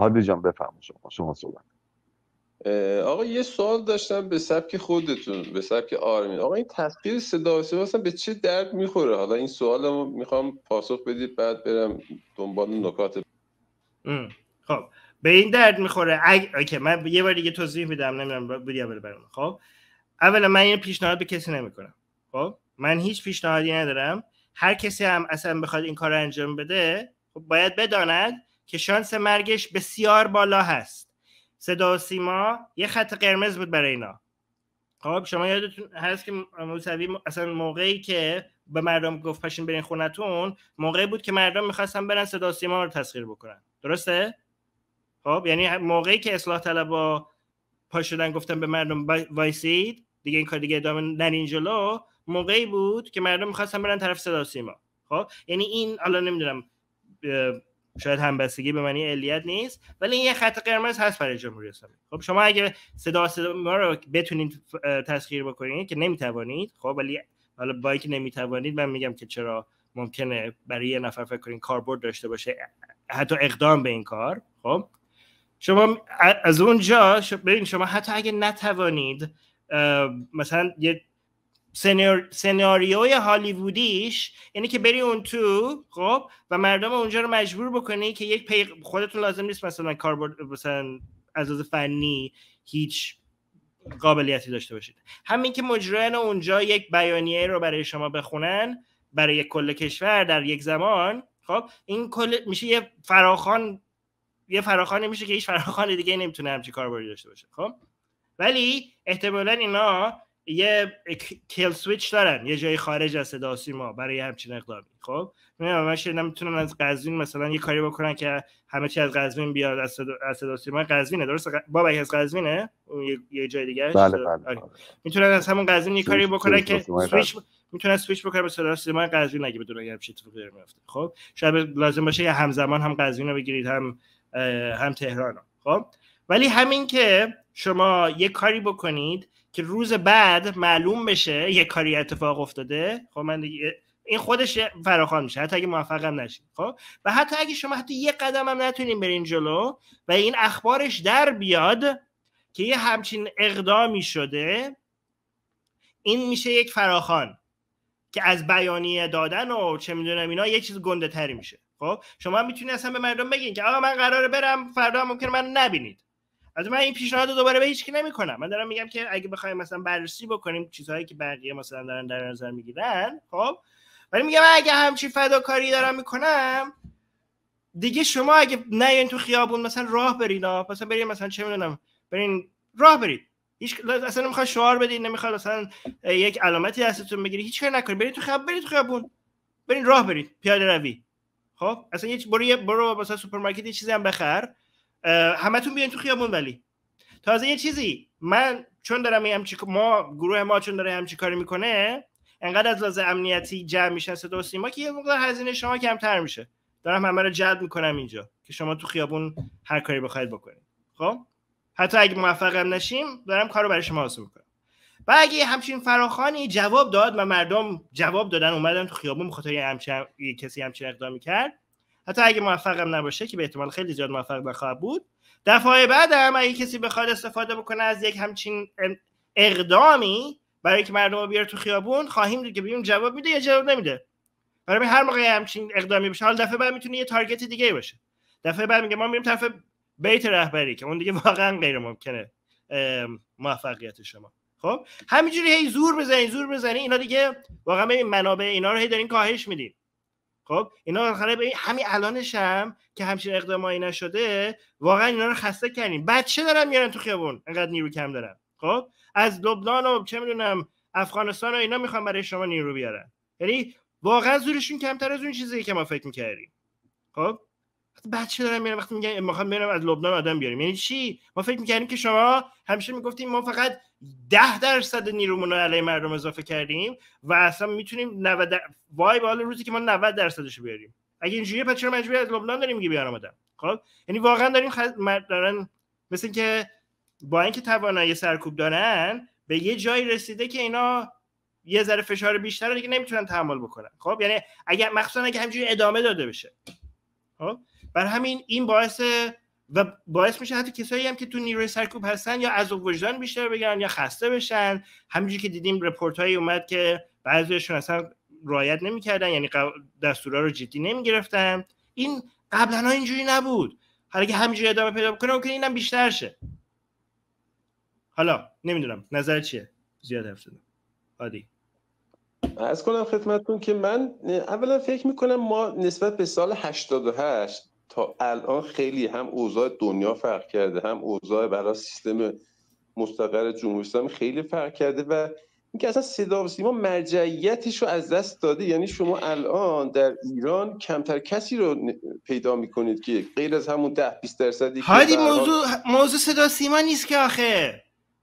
حادی جان بفرمایید شما شما صحبت. آقا یه سوال داشتم به سبک خودتون به سبک آرمین. آقا این تسخیر صدا و به چه درد می‌خوره؟ حالا این سوال رو می‌خوام پاسخ بدید بعد برم دنبال نکات. خب به این درد می‌خوره. اگه اوکی من یه بار دیگه توضیح میدم نمی‌دونم بودی اول برام خب اولا من این پیشنهاد به کسی نمی‌کنم. خب من هیچ پیشنهادی ندارم. هر کسی هم اصلا بخواد این کار رو انجام بده خب باید بداند که شانس مرگش بسیار بالا هست. صدا و سیما یه خط قرمز بود برای اینا. خب شما یادتون هست که موسوی اصلا موقعی که به مردم گفت پشین برین خونتون موقعی بود که مردم می‌خواستن برن صدا سیما رو تسخیر بکنن. درسته؟ خب یعنی موقعی که اصلاح طلبا پا شدن گفتن به مردم وایسید دیگه این کار دیگه ادامه نرین جلو موقعی بود که مردم می‌خواستن برن طرف صدا سیما. خب یعنی این حالا نمی‌دونم شاید همبستگی به معنی علیت نیست ولی این یه خط قرمز هست برای جمهوری اسلامی. خب شما اگه صدا صدا ما رو بتونید تسخیر بکنید که نمی‌توانید خب ولی حالا با که نمی‌توانید من میگم که چرا ممکنه برای یه نفر فکر کنید کاربرد داشته باشه حتی اقدام به این کار. خب شما از اونجا ببین شما حتی اگه نتوانید مثلا یه سنار... سناریوی هالیوودیش یعنی که بری اون تو خب و مردم اونجا رو مجبور بکنی که یک پیغ... خودتون لازم نیست مثلا کاربرد مثلا از فنی هیچ قابلیتی داشته باشید. همین که مجرایان اونجا یک بیانیه رو برای شما بخونن برای کل کشور در یک زمان خب این کل میشه یه فراخان یه فراخانی میشه که هیچ فراخان دیگه نمی‌تونه همچی کاربردی داشته باشه خب؟ ولی احتمالا اینا یه کل سویچ دارن. یه جای خارج از صدا ما برای همچین اقدامی خب؟ من شنیدم می‌تونن از قزوین مثلا یه کاری بکنن که همه چی از قزوین بیاد از صدا سیما. قزوینه درست بابک از قزوینه؟ یه, یه جای دیگه بله بله, آره. بله. می‌تونن از همون قزوین یه کاری بکنن که سویچ می‌تونن سویچ بکنن به صدا سیما. قزوین اگه بدون یه چیزی اتفاقی میفته خب؟ شاید لازم باشه یه همزمان هم قزوین رو بگیرید هم هم تهران خب؟ ولی همین که شما یه کاری بکنید که روز بعد معلوم بشه یه کاری اتفاق افتاده خب من دیگه این خودش فراخوان میشه حتی اگه موفقم نشید خب؟ و حتی اگه شما حتی یه قدم هم نتونین برین جلو و این اخبارش در بیاد که یه همچین اقدامی شده این میشه یک فراخان که از بیانیه دادن و چه می‌دونم اینا یه چیز گنده تری میشه خب؟ شما می‌تونید اصلا به مردم بگین که آقا من قراره برم فردا ممکن من نبینید. از من این پیشنهاد دوباره به هیچ کی نمی‌کنم. من دارم میگم که اگه بخوایم مثلا بررسی بکنیم چیزهایی که بقیه مثلا دارن در نظر می‌گیرن خب؟ ولی میگم اگه همچی فداکاری دارم می‌کنم دیگه شما اگه نه تو خیابون مثلا راه برید مثلا برید مثلا چه می‌دونم برین راه برید. هیچ اصلا نمی‌خواد شعار بدین نمی‌خواد مثلا یک علامتی دستتون بگیرید هیچ کاری نکنید برید تو خیابون برید تو خیابون. برین راه برید. پیاده روی. خب؟ اصلا یه برو برو مثلا سوپرمارکت یه چیزی هم بخر. همتون بیاین تو خیابون ولی. تازه یه چیزی من چون دارم همچی ما گروه ما چون داره همچی کاری می‌کنه انقدر از لحاظ امنیتی جمع میشن صدا ما که یه مقدار هزینه شما کمتر میشه. دارم همه رو جلب می‌کنم اینجا که شما تو خیابون هر کاری بخواید بکنید. خب؟ حتی اگه موفقم نشیم دارم کارو برای شما آسون می‌کنم. و اگه همچین فراخانی جواب داد و مردم جواب دادن اومدن تو خیابون بخاطر همچین کسی همچین اقدامی کرد حتی اگه موفقم نباشه که به احتمال خیلی زیاد موفق نخواهد بود. دفعه هم اگه کسی بخواد استفاده بکنه از یک همچین اقدامی برای که مردم رو بیاره تو خیابون خواهیم دید که ببینیم جواب میده یا جواب نمیده. برای هر موقع همچین اقدامی بشه حال دفعه بعد می‌تونه یه تارگت دیگه باشه. دفعه بعد میگه ما میریم طرف بیت رهبری که اون دیگه واقعا غیر ممکنه موفقیت شما. خب؟ همینجوری هی زور بزنی زور بزنی اینا دیگه واقعا منابع اینا رو هی دارین کاهش میدین. خب اینا بالاخره به همین الانش هم که همچین اقدامایی نشده واقعا اینا رو خسته کردیم. بچه دارن میارن تو خیابون انقدر نیرو کم دارن. خب از لبنان و چه می‌دونم افغانستان و اینا می‌خوان برای شما نیرو بیارن. یعنی واقعا زورشون کمتر از اون چیزی که ما فکر می‌کردیم. خب؟ بچه دارن میرن وقتی میگن می‌خوام برم از لبنان آدم بیاریم. یعنی چی؟ ما فکر می‌کردیم که شما همیشه می‌گفتیم ما فقط ده درصد نیرومون رو علیه مردم اضافه کردیم و اصلا می‌تونیم 90 در... وای به روزی که ما 90 درصدش رو بیاریم. اگه اینجوریه پس چرا مجبوری از لبنان داریم میگی بیان آمدن خب؟ یعنی واقعا داریم خز... دارن مثل که با اینکه توانایی سرکوب دارن به یه جایی رسیده که اینا یه ذره فشار بیشتر دیگه نمی‌تونن تحمل بکنن. خب؟ یعنی اگر مخصوصا اگه همینجوری ادامه داده بشه. خب؟ بر همین این باعث و باعث میشه حتی کسایی هم که تو نیروی سرکوب هستن یا از وجدان بیشتر بگن یا خسته بشن. همینجوری که دیدیم رپورت هایی اومد که بعضیشون اصلا رایت نمی‌کردن یعنی دستورا رو جدی نمی‌گرفتن. این قبلا اینجوری نبود. حالا که همینجوری ادامه پیدا بکنه ممکنه اینم بیشتر شه حالا نمی‌دونم نظر چیه؟ زیاد حرف زدم. عادی. از کنم خدمتتون که من اولا فکر می‌کنم ما نسبت به سال 88 تا الان خیلی هم اوضاع دنیا فرق کرده هم اوضاع برای سیستم مستقر جمهوری اسلامی خیلی فرق کرده و اینکه اصلا صدا و سیما مرجعیتش رو از دست داده. یعنی شما الان در ایران کمتر کسی رو پیدا می‌کنید که غیر از همون ده 20 درصدی هادی موضوع موضوع صدا سیما نیست که آخه.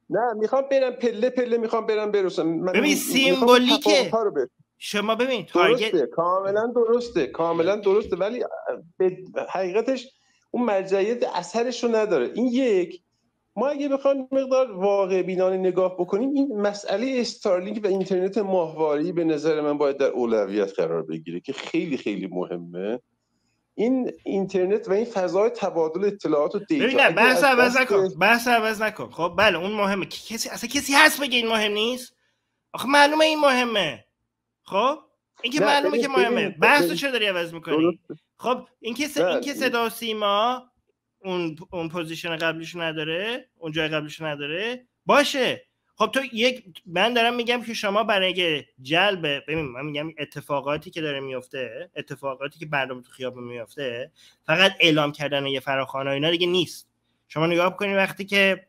نه می‌خوام برم پله پله می‌خوام برم برسم. ببین سیمبولیکه شما ببین تارگت کاملا درسته کاملا درسته ولی به حقیقتش اون مرجعیت اثرش رو نداره. این یک ما اگه بخوایم مقدار واقع بینانه نگاه بکنیم این مسئله استارلینک و اینترنت ماهواری به نظر من باید در اولویت قرار بگیره که خیلی خیلی مهمه. این اینترنت و این فضای تبادل اطلاعات و دیتا. ببین بحث عوض نکن بحث عوض نکن. خب بله اون مهمه. کسی اصلا کسی هست بگه این مهم نیست؟ آخه معلومه این مهمه. خب؟ این که معلومه که مهمه. بحث چه داری عوض می‌کنی؟ خب این که این که صدا سیما اون اون پوزیشن قبلیش نداره اون جای قبلیش نداره باشه. خب تو یک من دارم میگم که شما برای جلب ببین من میگم اتفاقاتی که داره میفته اتفاقاتی که مردم تو خیابون میفته فقط اعلام کردن یه فراخوان اینا دیگه نیست. شما نگاه کنید وقتی که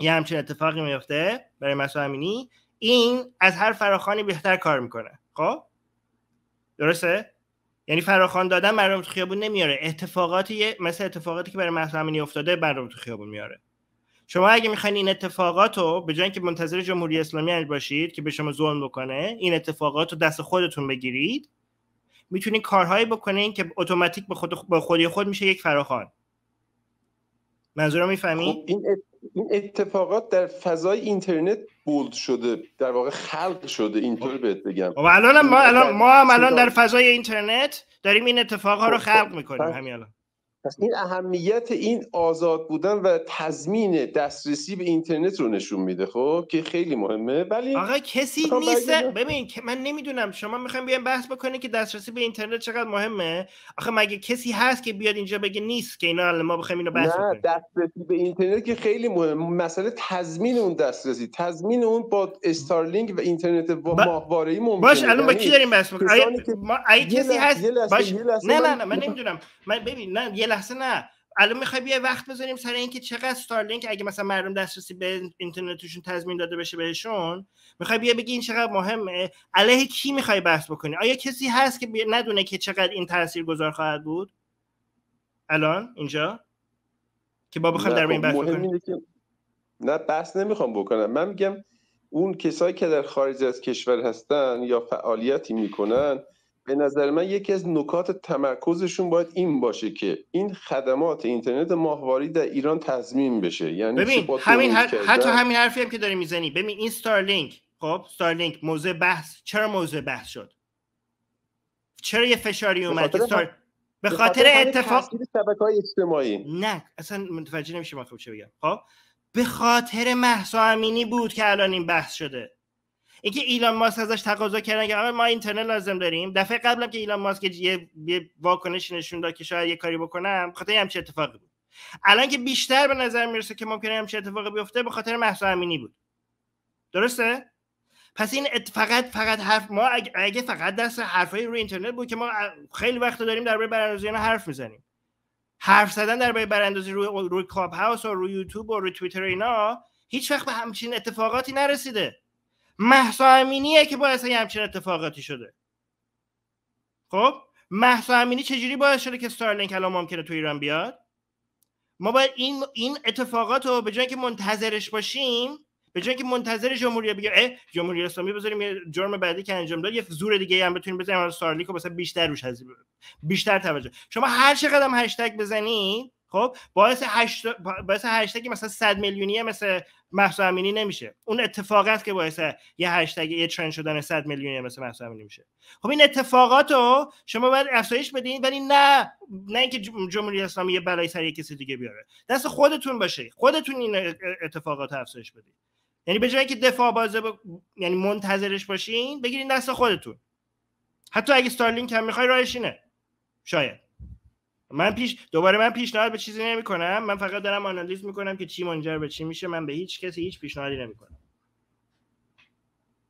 یه همچین اتفاقی میفته برای مسئله امینی این از هر فراخانی بهتر کار می‌کنه. خب؟ درسته؟ یعنی فراخوان دادن مردم تو خیابون نمیاره. اتفاقاتی مثل اتفاقاتی که برای مسئله افتاده مردم تو خیابون میاره. شما اگه می‌خواین این اتفاقات رو به جای اینکه منتظر جمهوری اسلامی باشید که به شما ظلم بکنه این اتفاقات رو دست خودتون بگیرید می‌تونید کارهایی بکنین که اتوماتیک به خود خودی خود میشه یک فراخوان منظورم می‌فهمی؟ خب این این اتفاقات در فضای اینترنت بولد شده در واقع خلق شده اینطور بهت بگم. و خب الان ما الان ما هم الان در فضای اینترنت داریم این اتفاقها رو خب، خلق می‌کنیم همین الان. پس این اهمیت این آزاد بودن و تضمین دسترسی به اینترنت رو نشون میده خب که خیلی مهمه. ولی آقا کسی نیست. ببین که من نمی‌دونم. شما می‌خوایم بیایم بحث بکنید که دسترسی به اینترنت چقدر مهمه؟ آخه مگه کسی هست که بیاد اینجا بگه نیست که اینا ما بخوایم اینو بحث نه دسترسی به اینترنت که خیلی مهمه. مسئله تضمین اون دسترسی. تضمین اون با استارلینک و اینترنت با ماهواره‌ای ممکنه. باش الان با کی یعنی داریم بحث می‌کنیم؟ ما کسی هست؟ باش. نه نه نه من نمی‌دونم. من ببین نه لحظه نه. الان می‌خوای بیا وقت بذاریم سر اینکه چقدر استارلینک اگه مثلا مردم دسترسی به اینترنتشون تضمین داده بشه بهشون می‌خوای بیا بگی این چقدر مهمه؟ علیه کی می‌خوای بحث بکنی؟ آیا کسی هست که ندونه که چقدر این تاثیر گذار خواهد بود؟ الان؟ اینجا؟ که با بخوام در این خب، بحث بکنیم. نه بحث نمی‌خوام بکنم. من میگم اون کسایی که در خارج از کشور هستن یا فعالیتی می‌کنن به نظر من یکی از نکات تمرکزشون باید این باشه که این خدمات اینترنت ماهواره‌ای در ایران تضمین بشه. یعنی ببین همین حتی همین حرفی هم که داری می‌زنی. ببین این ستارلینک خب ستارلینک موضوع بحث. چرا موضوع بحث شد؟ چرا یه فشاری اومد ستار... به خاطر اتفاق شبکه های اجتماعی. نه اصلا متوجه نمیشه من خب چه بگم. خب؟ به خاطر محسا امینی بود که الان این بحث شده. اینکه ایلان ماسک ازش تقاضا کردن که ما اینترنت لازم داریم. دفعه قبلم که ایلان ماسک یه واکنش نشون داد که شاید یه کاری بکنم خاطر همچه اتفاقی بود. الان که بیشتر به نظر می‌رسه که ممکنه همچه اتفاقی بیفته به خاطر محسا امینی بود. درسته؟ پس این فقط فقط حرف ما اگه فقط دست حرفای روی اینترنت بود که ما خیلی وقت داریم درباره براندازی حرف می‌زنیم. حرف زدن درباره براندازی روی روی کلاب هاوس و روی یوتیوب و روی توییتر اینا هیچ وقت به همچین اتفاقاتی نرسیده. مهسا امینیه که باعث همچین اتفاقاتی شده. خب؟ مهسا امینی چجوری باعث شده که ستارلینک الان ممکنه تو ایران بیاد؟ ما باید این این اتفاقات رو به جای که منتظرش باشیم به جای که منتظر جمهوری اه جمهوری اسلامی بذاریم یه جرم بعدی که انجام داد یه زور دیگه هم بتونیم بزنیم ستارلینک رو مثلا بیشتر روش بیشتر توجه. شما هر چقدر هم هشتگ بزنید خب باعث هشت باعث هشتگ مثلا 100 میلیونیه مثل مهسا امینی نمیشه. اون اتفاقات که باعث یه هشتگ یه ترند شدن 100 میلیونی مثل مهسا امینی میشه. خب این اتفاقات رو شما باید افزایش بدین ولی نه نه اینکه جمهوری اسلامی یه بلای سر کسی دیگه بیاره. دست خودتون باشه. خودتون این اتفاقات افزایش بدین. یعنی به جایی که دفاع بازه ب... یعنی منتظرش باشین بگیرین دست خودتون. حتی اگه استارلینک هم می‌خوای راهش شاید. من پیش دوباره من پیشنهاد به چیزی نمی کنم من فقط دارم آنالیز می‌کنم که چی منجر به چی میشه. من به هیچ کسی هیچ پیشنهادی نمی کنم